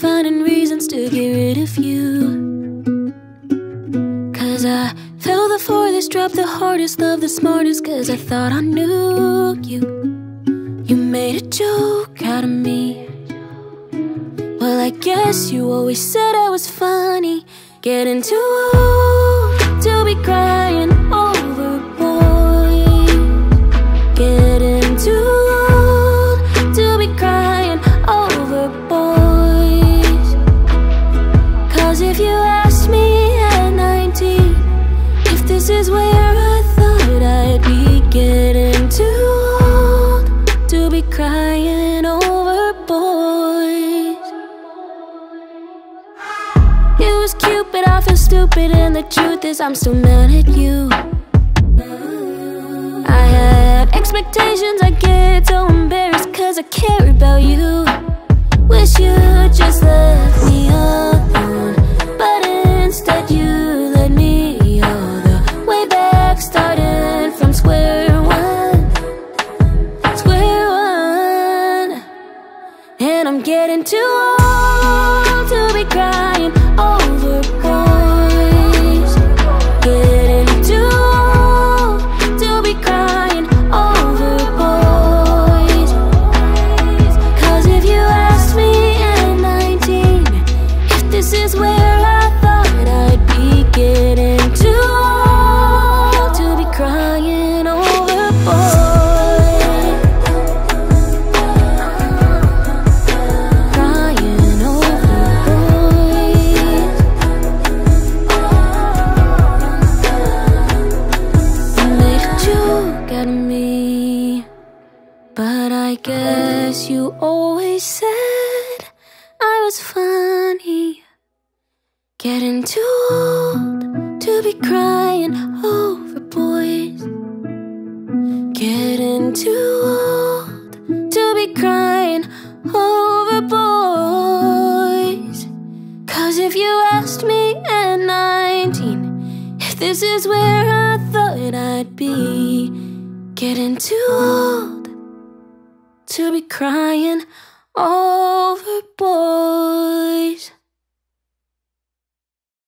finding reasons to get rid of you. Cause I fell the farthest, dropped the hardest, love the smartest, cause I thought I knew you. You made a joke out of me. Well, I guess you always said I was funny. Getting too old to be crying is where I thought I'd be, getting too old to be crying over boys. It was cute, but I feel stupid, and the truth is, I'm still mad at you. I had expectations, I get so embarrassed, cause I care about you. Getting too old to be crying guess you always said I was funny. Getting too old to be crying over boys. Getting too old to be crying over boys. Cause if you asked me at 19 if this is where I thought I'd be, getting too old to be crying boys.